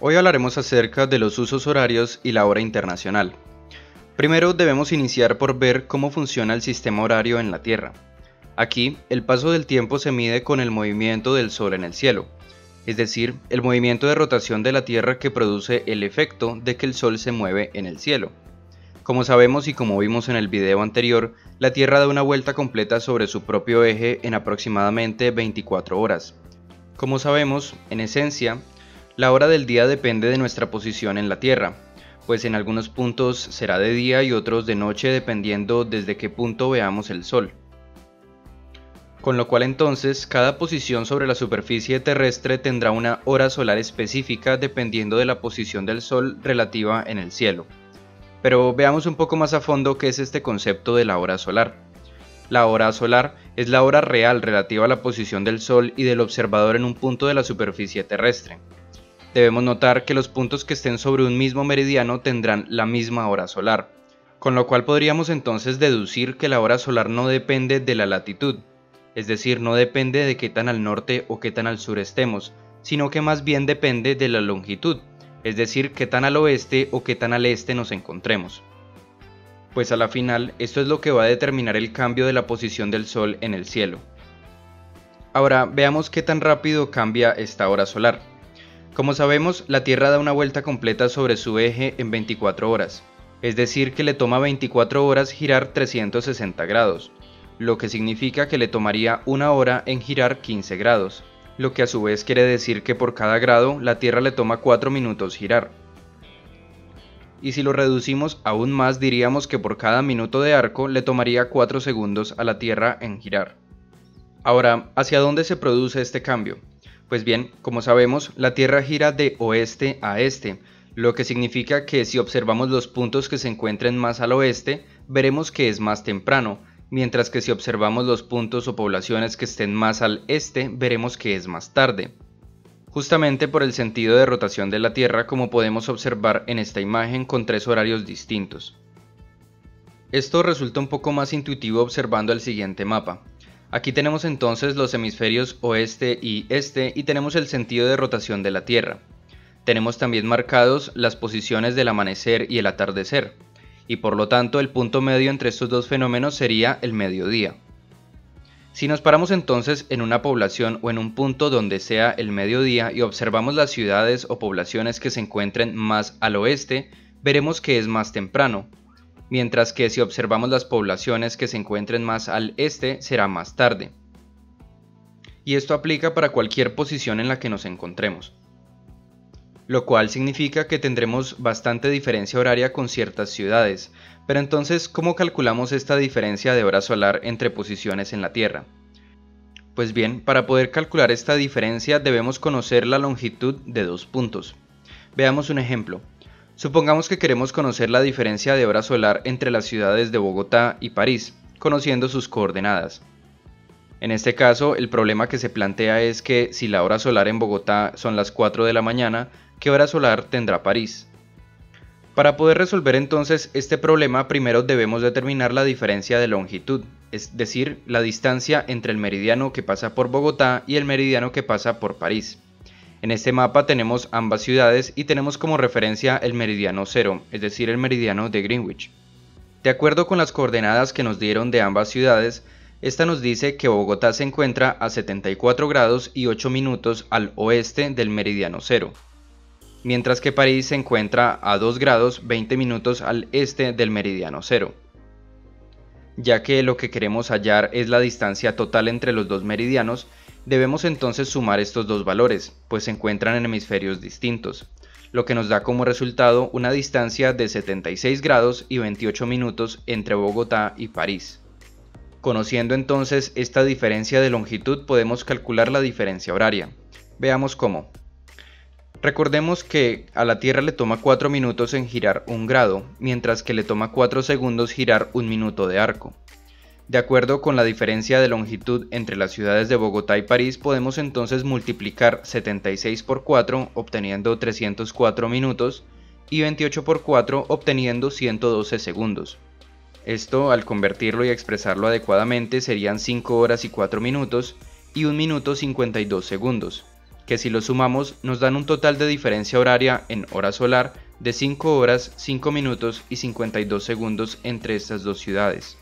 Hoy hablaremos acerca de los usos horarios y la hora internacional. Primero debemos iniciar por ver cómo funciona el sistema horario en la Tierra. Aquí, el paso del tiempo se mide con el movimiento del Sol en el cielo, es decir, el movimiento de rotación de la Tierra que produce el efecto de que el Sol se mueve en el cielo. Como sabemos y como vimos en el video anterior, la Tierra da una vuelta completa sobre su propio eje en aproximadamente 24 horas. Como sabemos, en esencia, la hora del día depende de nuestra posición en la Tierra, pues en algunos puntos será de día y otros de noche dependiendo desde qué punto veamos el Sol con lo cual entonces cada posición sobre la superficie terrestre tendrá una hora solar específica dependiendo de la posición del Sol relativa en el cielo. Pero veamos un poco más a fondo qué es este concepto de la hora solar. La hora solar es la hora real relativa a la posición del Sol y del observador en un punto de la superficie terrestre. Debemos notar que los puntos que estén sobre un mismo meridiano tendrán la misma hora solar, con lo cual podríamos entonces deducir que la hora solar no depende de la latitud, es decir, no depende de qué tan al norte o qué tan al sur estemos, sino que más bien depende de la longitud, es decir, qué tan al oeste o qué tan al este nos encontremos. Pues a la final, esto es lo que va a determinar el cambio de la posición del Sol en el cielo. Ahora veamos qué tan rápido cambia esta hora solar. Como sabemos, la Tierra da una vuelta completa sobre su eje en 24 horas, es decir, que le toma 24 horas girar 360 grados lo que significa que le tomaría una hora en girar 15 grados, lo que a su vez quiere decir que por cada grado la Tierra le toma 4 minutos girar. Y si lo reducimos aún más diríamos que por cada minuto de arco le tomaría 4 segundos a la Tierra en girar. Ahora, ¿hacia dónde se produce este cambio? Pues bien, como sabemos, la Tierra gira de oeste a este, lo que significa que si observamos los puntos que se encuentren más al oeste, veremos que es más temprano, mientras que si observamos los puntos o poblaciones que estén más al este, veremos que es más tarde. Justamente por el sentido de rotación de la Tierra como podemos observar en esta imagen con tres horarios distintos. Esto resulta un poco más intuitivo observando el siguiente mapa. Aquí tenemos entonces los hemisferios oeste y este y tenemos el sentido de rotación de la Tierra. Tenemos también marcados las posiciones del amanecer y el atardecer y por lo tanto el punto medio entre estos dos fenómenos sería el mediodía. Si nos paramos entonces en una población o en un punto donde sea el mediodía y observamos las ciudades o poblaciones que se encuentren más al oeste, veremos que es más temprano, mientras que si observamos las poblaciones que se encuentren más al este será más tarde. Y esto aplica para cualquier posición en la que nos encontremos lo cual significa que tendremos bastante diferencia horaria con ciertas ciudades. Pero entonces, ¿cómo calculamos esta diferencia de hora solar entre posiciones en la Tierra? Pues bien, para poder calcular esta diferencia debemos conocer la longitud de dos puntos. Veamos un ejemplo. Supongamos que queremos conocer la diferencia de hora solar entre las ciudades de Bogotá y París, conociendo sus coordenadas. En este caso, el problema que se plantea es que si la hora solar en Bogotá son las 4 de la mañana, ¿qué hora solar tendrá París? Para poder resolver entonces este problema, primero debemos determinar la diferencia de longitud, es decir, la distancia entre el meridiano que pasa por Bogotá y el meridiano que pasa por París. En este mapa tenemos ambas ciudades y tenemos como referencia el meridiano cero, es decir, el meridiano de Greenwich. De acuerdo con las coordenadas que nos dieron de ambas ciudades, esta nos dice que Bogotá se encuentra a 74 grados y 8 minutos al oeste del meridiano cero mientras que París se encuentra a 2 grados 20 minutos al este del meridiano cero. Ya que lo que queremos hallar es la distancia total entre los dos meridianos, debemos entonces sumar estos dos valores, pues se encuentran en hemisferios distintos, lo que nos da como resultado una distancia de 76 grados y 28 minutos entre Bogotá y París. Conociendo entonces esta diferencia de longitud podemos calcular la diferencia horaria. Veamos cómo. Recordemos que a la Tierra le toma 4 minutos en girar un grado, mientras que le toma 4 segundos girar un minuto de arco. De acuerdo con la diferencia de longitud entre las ciudades de Bogotá y París, podemos entonces multiplicar 76 por 4 obteniendo 304 minutos y 28 por 4 obteniendo 112 segundos. Esto, al convertirlo y expresarlo adecuadamente, serían 5 horas y 4 minutos y 1 minuto 52 segundos que si lo sumamos nos dan un total de diferencia horaria en hora solar de 5 horas, 5 minutos y 52 segundos entre estas dos ciudades.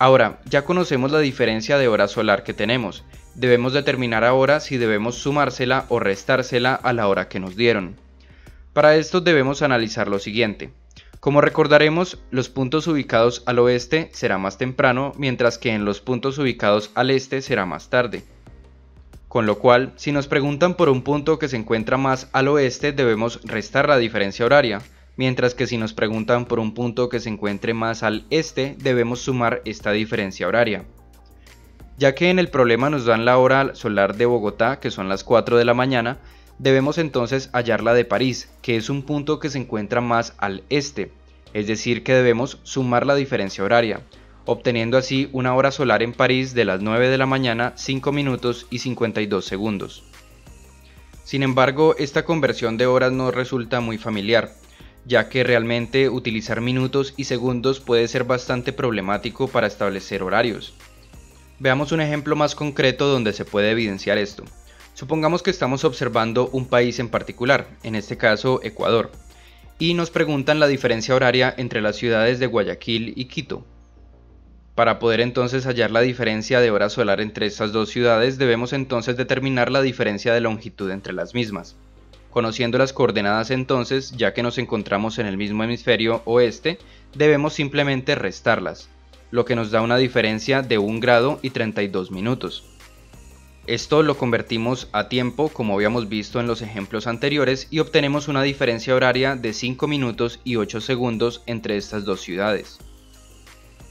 Ahora, ya conocemos la diferencia de hora solar que tenemos, debemos determinar ahora si debemos sumársela o restársela a la hora que nos dieron. Para esto debemos analizar lo siguiente. Como recordaremos, los puntos ubicados al oeste será más temprano, mientras que en los puntos ubicados al este será más tarde. Con lo cual, si nos preguntan por un punto que se encuentra más al oeste, debemos restar la diferencia horaria, mientras que si nos preguntan por un punto que se encuentre más al este, debemos sumar esta diferencia horaria. Ya que en el problema nos dan la hora solar de Bogotá, que son las 4 de la mañana, debemos entonces hallar la de París, que es un punto que se encuentra más al este, es decir que debemos sumar la diferencia horaria, obteniendo así una hora solar en París de las 9 de la mañana 5 minutos y 52 segundos. Sin embargo, esta conversión de horas no resulta muy familiar, ya que realmente utilizar minutos y segundos puede ser bastante problemático para establecer horarios. Veamos un ejemplo más concreto donde se puede evidenciar esto. Supongamos que estamos observando un país en particular, en este caso Ecuador, y nos preguntan la diferencia horaria entre las ciudades de Guayaquil y Quito. Para poder entonces hallar la diferencia de hora solar entre estas dos ciudades debemos entonces determinar la diferencia de longitud entre las mismas. Conociendo las coordenadas entonces, ya que nos encontramos en el mismo hemisferio oeste, debemos simplemente restarlas, lo que nos da una diferencia de 1 grado y 32 minutos. Esto lo convertimos a tiempo como habíamos visto en los ejemplos anteriores y obtenemos una diferencia horaria de 5 minutos y 8 segundos entre estas dos ciudades.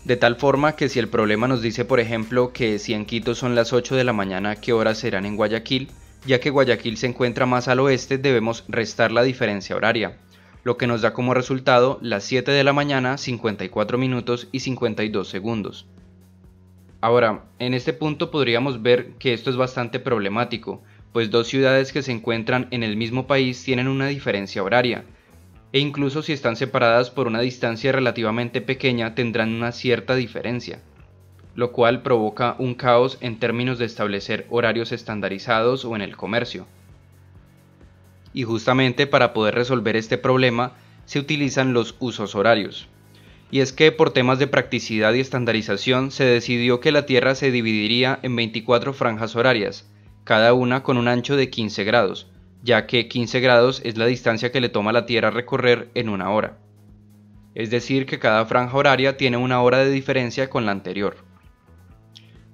De tal forma que si el problema nos dice por ejemplo que si en Quito son las 8 de la mañana, ¿qué horas serán en Guayaquil? Ya que Guayaquil se encuentra más al oeste debemos restar la diferencia horaria, lo que nos da como resultado las 7 de la mañana 54 minutos y 52 segundos. Ahora, en este punto podríamos ver que esto es bastante problemático, pues dos ciudades que se encuentran en el mismo país tienen una diferencia horaria, e incluso si están separadas por una distancia relativamente pequeña tendrán una cierta diferencia, lo cual provoca un caos en términos de establecer horarios estandarizados o en el comercio. Y justamente para poder resolver este problema se utilizan los usos horarios y es que por temas de practicidad y estandarización se decidió que la Tierra se dividiría en 24 franjas horarias, cada una con un ancho de 15 grados, ya que 15 grados es la distancia que le toma la Tierra recorrer en una hora. Es decir, que cada franja horaria tiene una hora de diferencia con la anterior.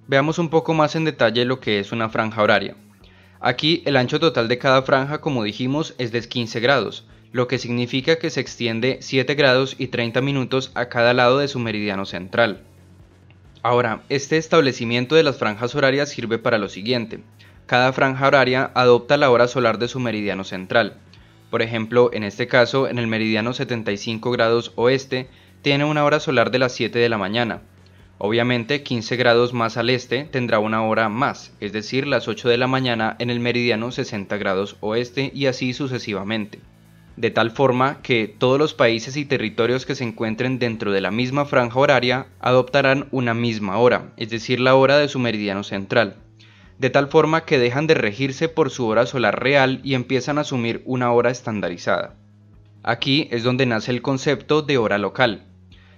Veamos un poco más en detalle lo que es una franja horaria. Aquí el ancho total de cada franja, como dijimos, es de 15 grados, lo que significa que se extiende 7 grados y 30 minutos a cada lado de su meridiano central. Ahora, este establecimiento de las franjas horarias sirve para lo siguiente. Cada franja horaria adopta la hora solar de su meridiano central. Por ejemplo, en este caso, en el meridiano 75 grados oeste, tiene una hora solar de las 7 de la mañana. Obviamente, 15 grados más al este tendrá una hora más, es decir, las 8 de la mañana en el meridiano 60 grados oeste y así sucesivamente. De tal forma que todos los países y territorios que se encuentren dentro de la misma franja horaria adoptarán una misma hora, es decir, la hora de su meridiano central, de tal forma que dejan de regirse por su hora solar real y empiezan a asumir una hora estandarizada. Aquí es donde nace el concepto de hora local,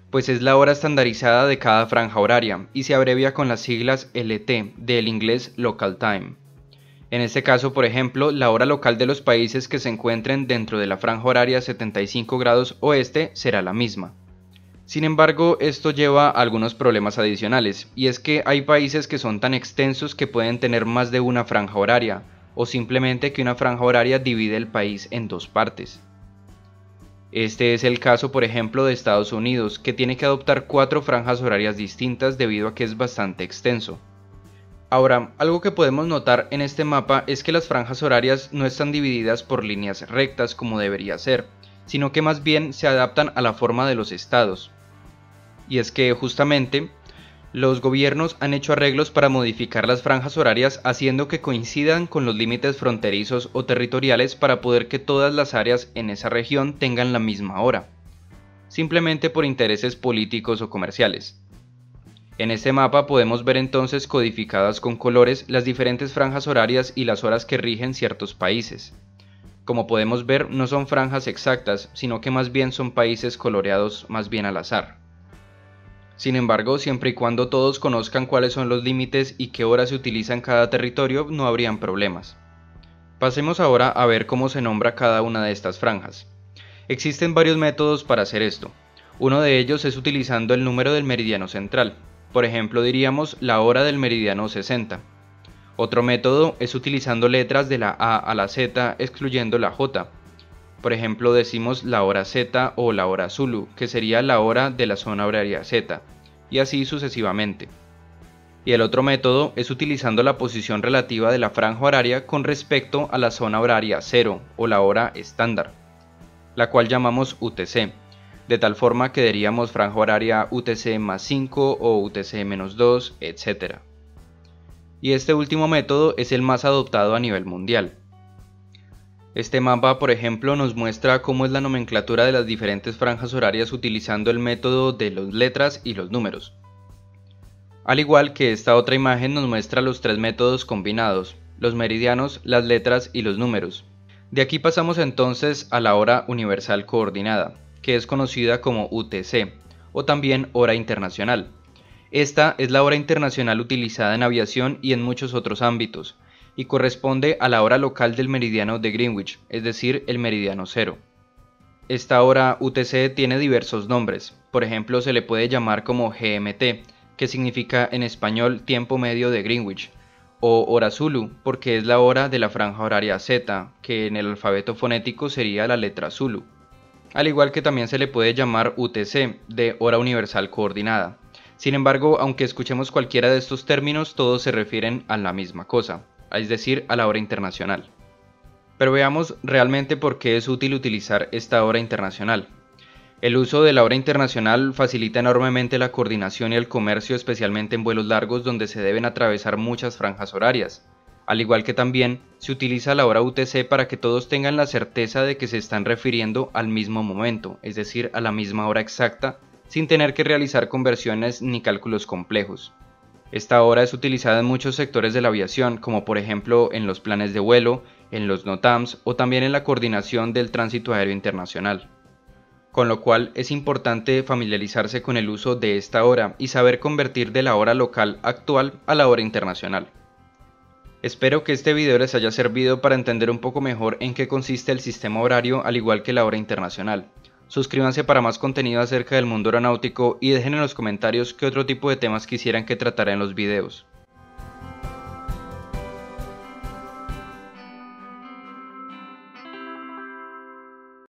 pues es la hora estandarizada de cada franja horaria y se abrevia con las siglas LT del inglés Local Time. En este caso, por ejemplo, la hora local de los países que se encuentren dentro de la franja horaria 75 grados oeste será la misma. Sin embargo, esto lleva a algunos problemas adicionales, y es que hay países que son tan extensos que pueden tener más de una franja horaria, o simplemente que una franja horaria divide el país en dos partes. Este es el caso, por ejemplo, de Estados Unidos, que tiene que adoptar cuatro franjas horarias distintas debido a que es bastante extenso. Ahora, algo que podemos notar en este mapa es que las franjas horarias no están divididas por líneas rectas como debería ser, sino que más bien se adaptan a la forma de los estados. Y es que justamente los gobiernos han hecho arreglos para modificar las franjas horarias haciendo que coincidan con los límites fronterizos o territoriales para poder que todas las áreas en esa región tengan la misma hora, simplemente por intereses políticos o comerciales. En este mapa podemos ver entonces codificadas con colores las diferentes franjas horarias y las horas que rigen ciertos países. Como podemos ver, no son franjas exactas, sino que más bien son países coloreados más bien al azar. Sin embargo, siempre y cuando todos conozcan cuáles son los límites y qué horas se utiliza en cada territorio, no habrían problemas. Pasemos ahora a ver cómo se nombra cada una de estas franjas. Existen varios métodos para hacer esto. Uno de ellos es utilizando el número del meridiano central, por ejemplo, diríamos la hora del meridiano 60. Otro método es utilizando letras de la A a la Z excluyendo la J. Por ejemplo, decimos la hora Z o la hora Zulu, que sería la hora de la zona horaria Z, y así sucesivamente. Y el otro método es utilizando la posición relativa de la franja horaria con respecto a la zona horaria 0 o la hora estándar, la cual llamamos UTC de tal forma que daríamos franja horaria UTC más 5 o UTC menos 2, etc. Y este último método es el más adoptado a nivel mundial. Este mapa, por ejemplo, nos muestra cómo es la nomenclatura de las diferentes franjas horarias utilizando el método de las letras y los números. Al igual que esta otra imagen nos muestra los tres métodos combinados, los meridianos, las letras y los números. De aquí pasamos entonces a la hora universal coordinada, que es conocida como UTC, o también hora internacional. Esta es la hora internacional utilizada en aviación y en muchos otros ámbitos, y corresponde a la hora local del meridiano de Greenwich, es decir, el meridiano cero. Esta hora UTC tiene diversos nombres, por ejemplo se le puede llamar como GMT, que significa en español tiempo medio de Greenwich, o hora Zulu, porque es la hora de la franja horaria Z, que en el alfabeto fonético sería la letra Zulu al igual que también se le puede llamar UTC, de hora universal coordinada. Sin embargo, aunque escuchemos cualquiera de estos términos, todos se refieren a la misma cosa, es decir, a la hora internacional. Pero veamos realmente por qué es útil utilizar esta hora internacional. El uso de la hora internacional facilita enormemente la coordinación y el comercio, especialmente en vuelos largos donde se deben atravesar muchas franjas horarias al igual que también se utiliza la hora UTC para que todos tengan la certeza de que se están refiriendo al mismo momento, es decir, a la misma hora exacta, sin tener que realizar conversiones ni cálculos complejos. Esta hora es utilizada en muchos sectores de la aviación, como por ejemplo en los planes de vuelo, en los NOTAMs o también en la coordinación del tránsito aéreo internacional. Con lo cual es importante familiarizarse con el uso de esta hora y saber convertir de la hora local actual a la hora internacional. Espero que este video les haya servido para entender un poco mejor en qué consiste el sistema horario al igual que la hora internacional. Suscríbanse para más contenido acerca del mundo aeronáutico y dejen en los comentarios qué otro tipo de temas quisieran que tratara en los videos.